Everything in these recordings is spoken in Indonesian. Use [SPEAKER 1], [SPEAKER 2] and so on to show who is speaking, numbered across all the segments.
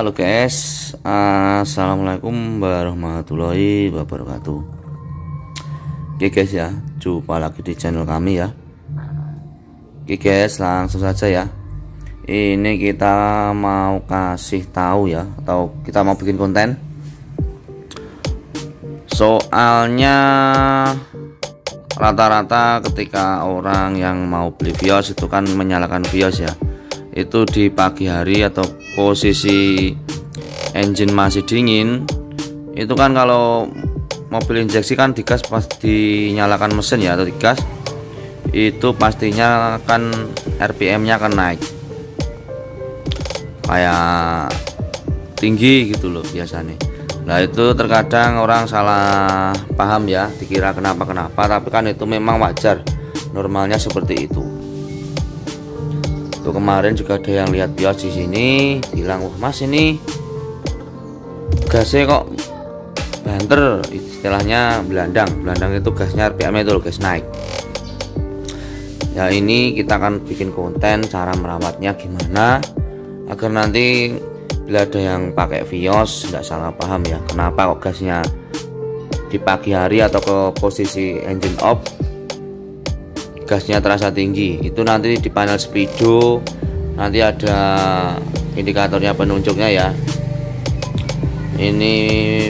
[SPEAKER 1] Halo guys, assalamualaikum warahmatullahi wabarakatuh. Oke guys ya, jumpa lagi di channel kami ya. Oke guys, langsung saja ya. Ini kita mau kasih tahu ya, atau kita mau bikin konten. Soalnya rata-rata ketika orang yang mau beli bios itu kan menyalakan bios ya itu di pagi hari atau posisi engine masih dingin itu kan kalau mobil injeksi kan digas pas dinyalakan mesin ya atau digas itu pastinya kan RPM nya akan naik. Kayak tinggi gitu loh biasanya. Nah itu terkadang orang salah paham ya dikira kenapa kenapa tapi kan itu memang wajar. Normalnya seperti itu tuh kemarin juga ada yang lihat bios di sini bilang wah mas ini gasnya kok banter istilahnya belandang. Belandang itu gasnya RPM itu loh gas naik. Ya ini kita akan bikin konten cara merawatnya gimana agar nanti bila ada yang pakai Vios tidak salah paham ya kenapa kok gasnya di pagi hari atau ke posisi engine off gasnya terasa tinggi. Itu nanti di panel speedo nanti ada indikatornya penunjuknya ya. Ini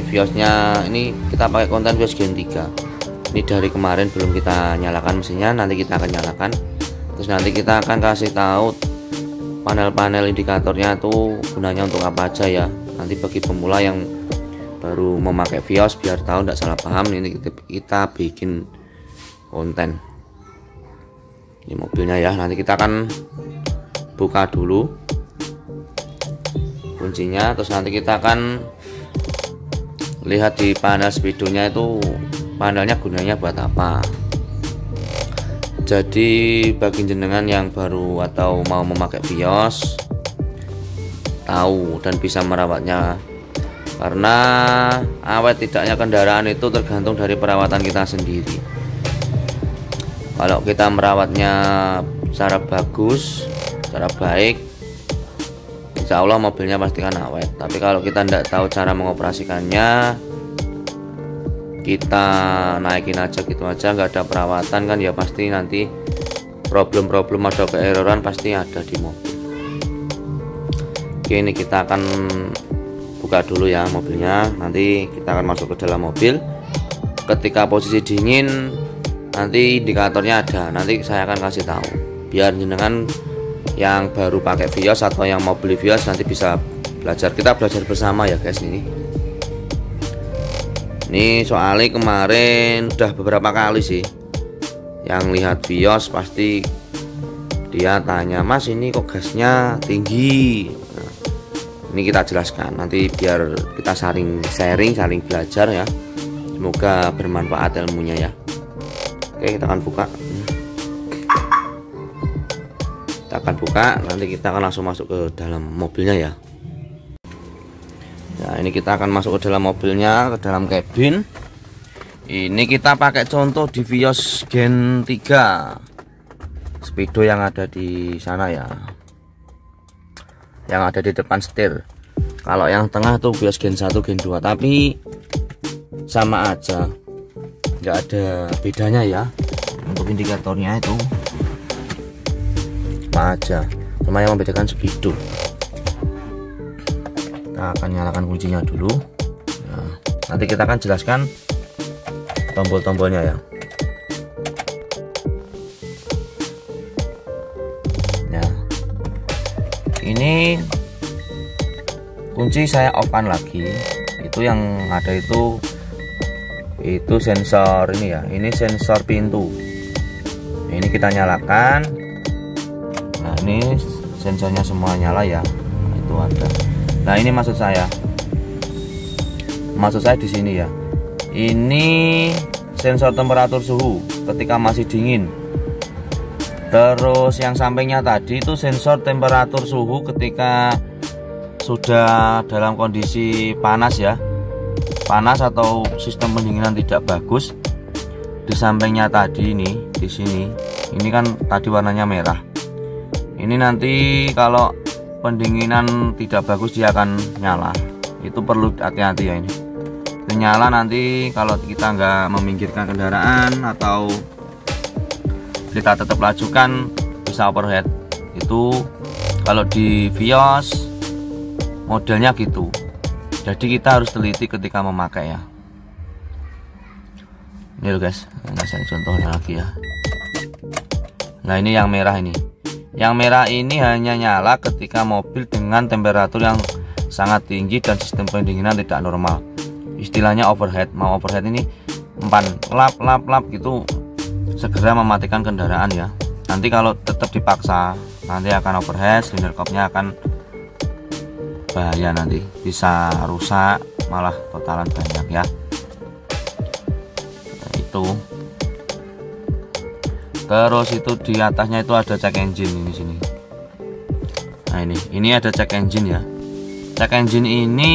[SPEAKER 1] biosnya ini kita pakai konten bios gen 3 ini dari kemarin belum kita nyalakan mesinnya nanti kita akan nyalakan. Terus nanti kita akan kasih tahu panel-panel indikatornya tuh gunanya untuk apa aja ya. Nanti bagi pemula yang baru memakai Vios biar tahu tidak salah paham ini kita, kita bikin konten ini mobilnya ya nanti kita akan buka dulu kuncinya. Terus nanti kita akan lihat di panel speedonya itu panelnya gunanya buat apa. Jadi bagi jenengan yang baru atau mau memakai Vios tahu dan bisa merawatnya. Karena awet tidaknya kendaraan itu tergantung dari perawatan kita sendiri kalau kita merawatnya secara bagus secara baik Insya Allah mobilnya pasti kan awet. Tapi kalau kita tidak tahu cara mengoperasikannya kita naikin aja gitu aja nggak ada perawatan kan ya pasti nanti problem-problem atau keeroran pasti ada di mobil. Oke ini kita akan buka dulu ya mobilnya. Nanti kita akan masuk ke dalam mobil. Ketika posisi dingin nanti indikatornya ada nanti saya akan kasih tahu. Biar jenengan yang baru pakai Vios atau yang mau beli Vios nanti bisa belajar. Kita belajar bersama ya guys ini. Ini soalnya kemarin udah beberapa kali sih yang lihat Vios pasti dia tanya mas ini kok gasnya tinggi? Nah, ini kita jelaskan. Nanti biar kita saling sharing saling belajar ya. Semoga bermanfaat ilmunya ya Oke kita akan buka. Kita akan buka. Nanti kita akan langsung masuk ke dalam mobilnya ya. Nah ini kita akan masuk ke dalam mobilnya ke dalam cabin. Ini kita pakai contoh di Vios Gen 3 speedo yang ada di sana ya. Yang ada di depan setir. Kalau yang tengah tuh Vios Gen 1 Gen 2 tapi sama aja nggak ada bedanya ya. Untuk indikatornya itu. Apa aja. Cuma yang membedakan speedo kita akan nyalakan kuncinya dulu. Nah, nanti kita akan jelaskan tombol-tombolnya ya. Nah ini kunci saya off lagi. Itu yang ada itu itu sensor ini ya. Ini sensor pintu. Ini kita nyalakan. Nah ini sensornya semua nyala ya. Itu ada. Nah ini maksud saya. Maksud saya di sini ya. Ini sensor temperatur suhu ketika masih dingin. Terus yang sampingnya tadi itu sensor temperatur suhu ketika sudah dalam kondisi panas ya panas atau sistem pendinginan tidak bagus di sampingnya tadi ini di sini ini kan tadi warnanya merah. Ini nanti kalau pendinginan tidak bagus dia akan nyala. Itu perlu hati-hati ya ini. Nyala nanti kalau kita nggak meminggirkan kendaraan atau kita tetap lajukan bisa overhead. Itu kalau di Vios modelnya gitu jadi kita harus teliti ketika memakai ya. Ini loh guys. Nah, saya contohnya lagi ya. Nah ini yang merah ini. Yang merah ini hanya nyala ketika mobil dengan temperatur yang sangat tinggi dan sistem pendinginan tidak normal. Istilahnya overhead. Mau overhead ini empan lap lap lap gitu. Segera mematikan kendaraan ya. Nanti kalau tetap dipaksa nanti akan overhead silinder kopnya akan bahaya nanti. Bisa rusak malah totalan banyak ya. Nah, itu. Terus itu di atasnya itu ada check engine ini sini. Nah ini. Ini ada check engine ya. Check engine ini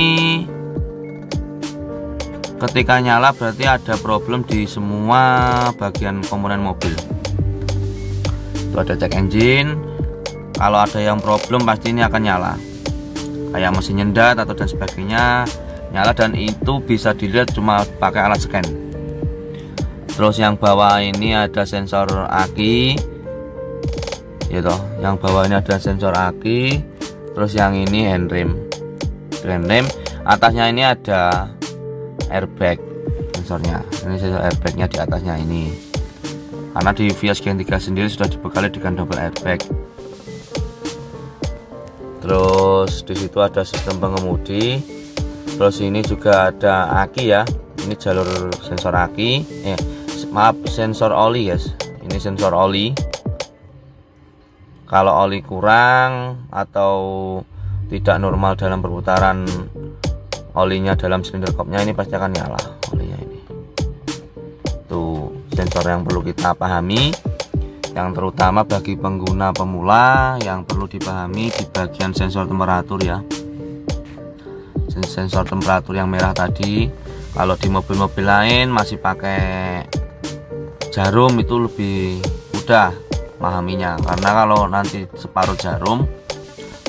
[SPEAKER 1] ketika nyala berarti ada problem di semua bagian komponen mobil. Itu ada check engine. Kalau ada yang problem pasti ini akan nyala kayak mesin nyendat atau dan sebagainya nyala dan itu bisa dilihat cuma pakai alat scan. Terus yang bawah ini ada sensor aki toh yang bawah ini ada sensor aki terus yang ini handrem handrem atasnya ini ada airbag sensornya. Ini sensor airbagnya di atasnya ini. Karena di Vios Gen 3 sendiri sudah dibekali dengan double airbag terus di situ ada sistem pengemudi. Terus ini juga ada aki ya. Ini jalur sensor aki. Eh maaf sensor oli guys. Ini sensor oli. Kalau oli kurang atau tidak normal dalam perputaran olinya dalam silinder kopnya ini pasti akan nyala olinya ini. Tuh sensor yang perlu kita pahami yang terutama bagi pengguna pemula yang perlu dipahami di bagian sensor temperatur ya. Sensor temperatur yang merah tadi kalau di mobil-mobil lain masih pakai jarum itu lebih mudah memahaminya. Karena kalau nanti separuh jarum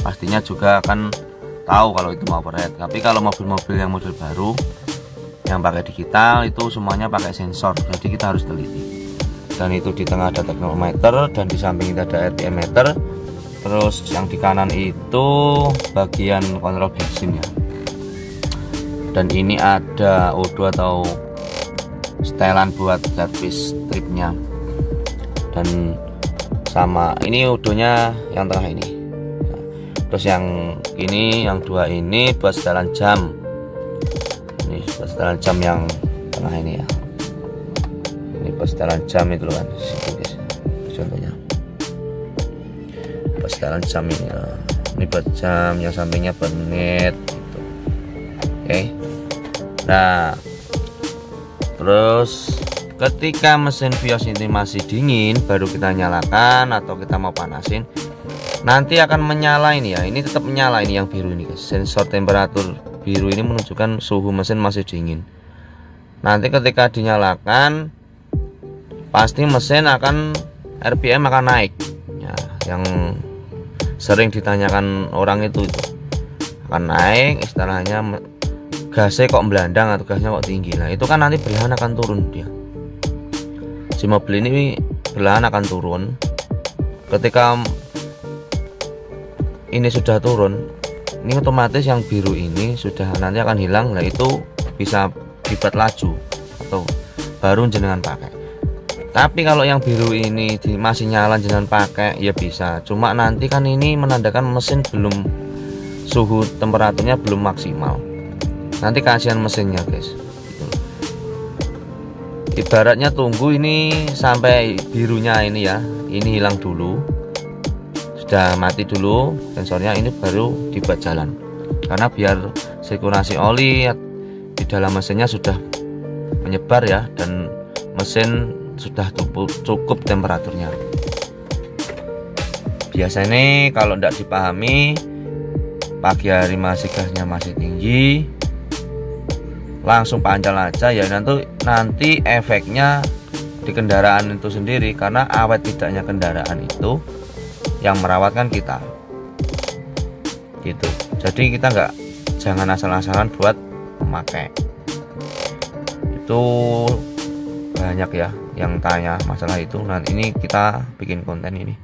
[SPEAKER 1] pastinya juga akan tahu kalau itu mau overhead. Tapi kalau mobil-mobil yang model baru yang pakai digital itu semuanya pakai sensor. Jadi kita harus teliti dan itu di tengah ada teknometer dan di samping itu ada RPM meter. Terus yang di kanan itu bagian kontrol bensin ya dan ini ada O2 atau setelan buat servis stripnya dan sama ini udonya yang tengah ini. Terus yang ini yang dua ini buat setelan jam. Ini buat setelan jam yang tengah ini ya setelan jam itu kan contohnya. Buat setelan jam ini nah, ini buat jam yang sampingnya buat menit gitu. oke. Nah terus ketika mesin Vios ini masih dingin baru kita nyalakan atau kita mau panasin nanti akan menyala ini ya. Ini tetap menyala ini yang biru ini guys. Sensor temperatur biru ini menunjukkan suhu mesin masih dingin. Nanti ketika dinyalakan pasti mesin akan RPM akan naik. Ya yang sering ditanyakan orang itu itu akan naik istilahnya gasnya kok melandang atau gasnya kok tinggi. Nah itu kan nanti perlahan akan turun dia. Si mobil ini perlahan akan turun. Ketika ini sudah turun ini otomatis yang biru ini sudah nanti akan hilang. Nah itu bisa dibuat laju atau baru jenengan pakai tapi kalau yang biru ini di, masih nyala jangan pakai ya bisa. Cuma nanti kan ini menandakan mesin belum suhu temperaturnya belum maksimal. Nanti kasihan mesinnya guys. Ibaratnya tunggu ini sampai birunya ini ya ini hilang dulu. Sudah mati dulu sensornya ini baru dibuat jalan. Karena biar sirkulasi oli di dalam mesinnya sudah menyebar ya dan mesin sudah cukup, cukup temperaturnya. Biasanya kalau tidak dipahami pagi hari masih gasnya masih tinggi langsung pancal aja ya. Nanti nanti efeknya di kendaraan itu sendiri karena awet tidaknya kendaraan itu yang merawatkan kita. Gitu. Jadi kita nggak jangan asal-asalan buat memakai. Itu banyak ya yang tanya masalah itu. Nah ini kita bikin konten ini.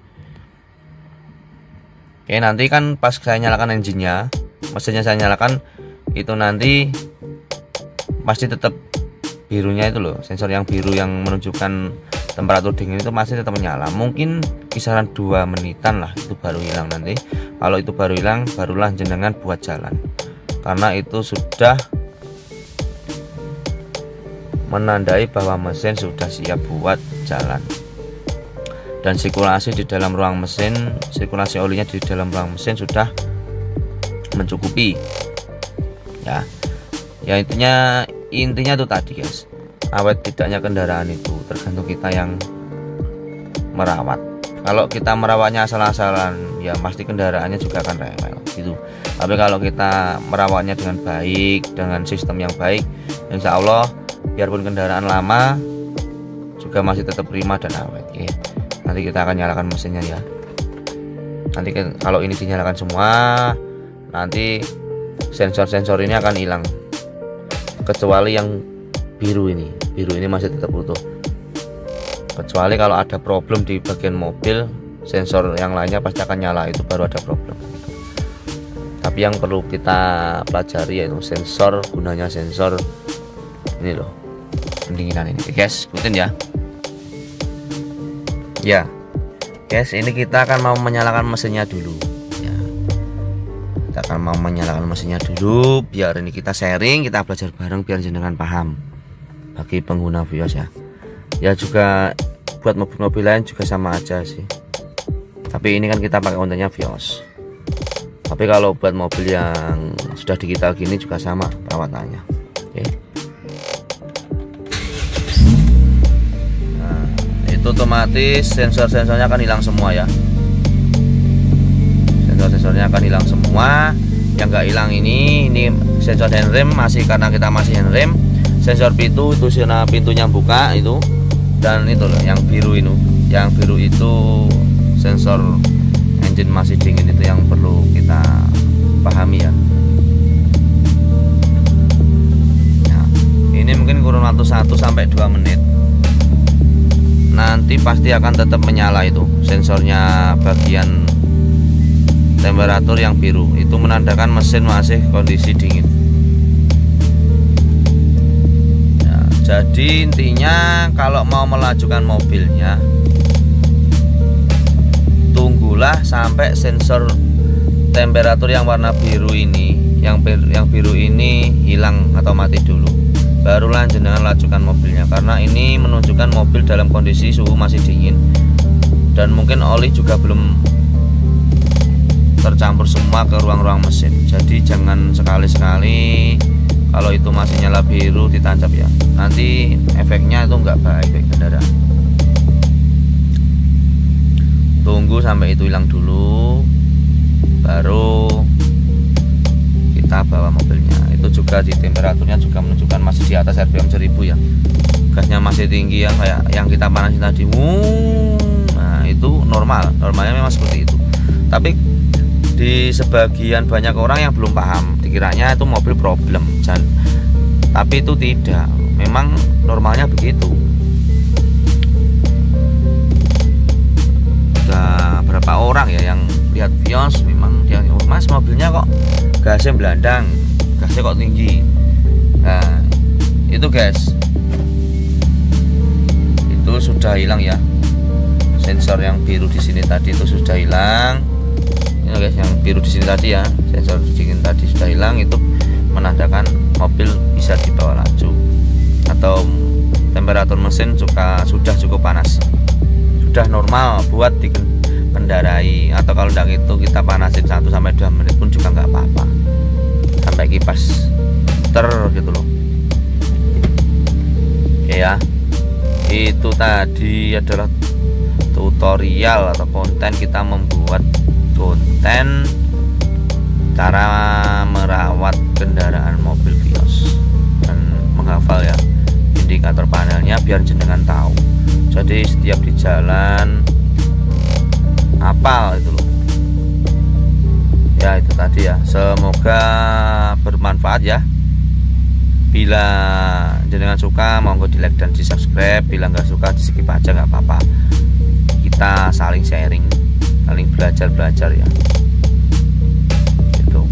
[SPEAKER 1] Oke nanti kan pas saya nyalakan engine-nya mesinnya saya nyalakan itu nanti pasti tetap birunya itu loh. Sensor yang biru yang menunjukkan temperatur dingin itu masih tetap menyala. Mungkin kisaran 2 menitan lah itu baru hilang nanti. Kalau itu baru hilang barulah jenengan buat jalan. Karena itu sudah menandai bahwa mesin sudah siap buat jalan. Dan sirkulasi di dalam ruang mesin sirkulasi olinya di dalam ruang mesin sudah mencukupi. Ya ya intinya intinya itu tadi guys. Awet tidaknya kendaraan itu tergantung kita yang merawat. Kalau kita merawatnya asal-asalan ya pasti kendaraannya juga akan rewel gitu. Tapi kalau kita merawatnya dengan baik dengan sistem yang baik insya Allah biarpun kendaraan lama juga masih tetap prima dan awet ya. nanti kita akan nyalakan mesinnya ya nanti kalau ini dinyalakan semua nanti sensor-sensor ini akan hilang. Kecuali yang biru ini. Biru ini masih tetap utuh. Kecuali kalau ada problem di bagian mobil sensor yang lainnya pasti akan nyala itu baru ada problem. Tapi yang perlu kita pelajari yaitu sensor gunanya sensor. Ini loh pendinginan ini. Guys ikutin ya. Ya. Guys ini kita akan mau menyalakan mesinnya dulu. Ya. Kita akan mau menyalakan mesinnya dulu biar ini kita sharing kita belajar bareng biar jenengan paham. Bagi pengguna Vios ya. Ya juga buat mobil-mobil lain juga sama aja sih. Tapi ini kan kita pakai kontennya Vios. Tapi kalau buat mobil yang sudah digital gini juga sama perawatannya itu otomatis sensor-sensornya akan hilang semua ya. Sensor-sensornya akan hilang semua. Yang enggak hilang ini ini sensor handrem masih karena kita masih handrem. Sensor pintu itu zona pintunya buka itu. Dan itu loh yang biru itu. Yang biru itu sensor engine masih dingin itu yang perlu kita pahami ya. Nah, ini mungkin kurun waktu 1 sampai 2 menit nanti pasti akan tetap menyala itu sensornya bagian temperatur yang biru. Itu menandakan mesin masih kondisi dingin. Jadi intinya kalau mau melajukan mobilnya tunggulah sampai sensor temperatur yang warna biru ini yang yang biru ini hilang atau mati dulu barulah jenengan lajukan mobilnya karena ini menunjukkan mobil dalam kondisi suhu masih dingin. Dan mungkin oli juga belum tercampur semua ke ruang-ruang mesin. Jadi jangan sekali-sekali kalau itu masih nyala biru ditancap ya. Nanti efeknya itu nggak baik bagi kendaraan. Tunggu sampai itu hilang dulu baru kita bawa mobilnya di temperaturnya juga menunjukkan masih di atas RPM 1000 ya. Gasnya masih tinggi ya kayak yang kita panasin tadi. Nah itu normal. Normalnya memang seperti itu. Tapi di sebagian banyak orang yang belum paham dikiranya itu mobil problem. Dan tapi itu tidak. Memang normalnya begitu. Udah berapa orang ya yang lihat Vios memang dia oh, mas mobilnya kok gasnya belandang gasnya kok tinggi. Nah itu guys. Itu sudah hilang ya. Sensor yang biru di sini tadi itu sudah hilang. Ini guys yang biru di sini tadi ya. Sensor dingin tadi sudah hilang. Itu menandakan mobil bisa dibawa laju. Atau temperatur mesin juga sudah cukup panas. Sudah normal buat dikendarai. Atau kalau tidak itu kita panasin 1 sampai 2 menit pun juga nggak apa-apa sampai kipas. Ter gitu loh. Oke ya itu tadi adalah tutorial atau konten kita membuat konten cara merawat kendaraan mobil Vios dan menghafal ya indikator panelnya biar jenengan tahu. Jadi setiap di jalan apal itu loh ya itu tadi ya. Semoga bermanfaat ya. Bila jenengan suka monggo di like dan di subscribe bila nggak suka di skip aja nggak apa-apa. Kita saling sharing saling belajar belajar ya. Gitu.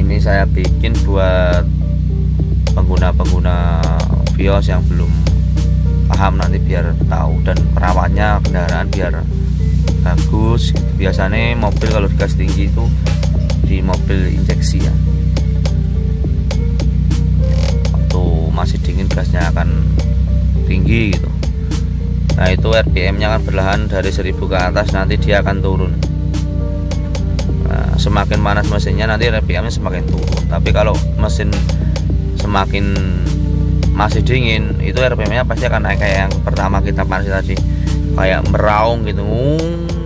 [SPEAKER 1] Ini saya bikin buat pengguna-pengguna Vios yang belum paham nanti biar tahu. Dan perawatnya kendaraan biar bagus. Biasanya mobil kalau digas tinggi itu di mobil injeksi ya. Waktu masih dingin gasnya akan tinggi gitu. Nah itu RPM nya akan berlahan dari 1000 ke atas nanti dia akan turun. Nah, semakin panas mesinnya nanti RPM nya semakin turun. Tapi kalau mesin semakin masih dingin itu RPM nya pasti akan naik kayak yang pertama kita panas tadi. Kayak meraung gitu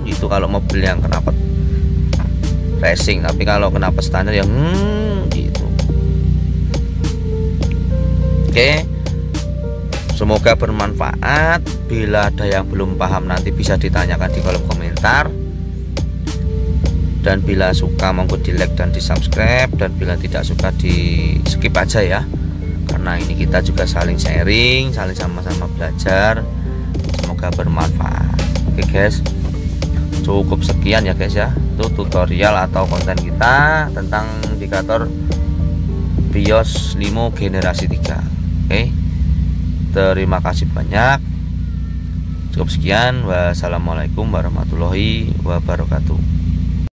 [SPEAKER 1] itu kalau mobil yang kenapa racing tapi kalau kenapa standar ya hmm, gitu. Oke. Semoga bermanfaat. Bila ada yang belum paham nanti bisa ditanyakan di kolom komentar. Dan bila suka monggo di like dan di subscribe dan bila tidak suka di skip aja ya. Karena ini kita juga saling sharing saling sama-sama belajar. Semoga bermanfaat. Oke guys cukup sekian ya guys ya. Itu tutorial atau konten kita tentang indikator BIOS Limo generasi 3 oke. Terima kasih banyak. Cukup sekian. Wassalamualaikum warahmatullahi wabarakatuh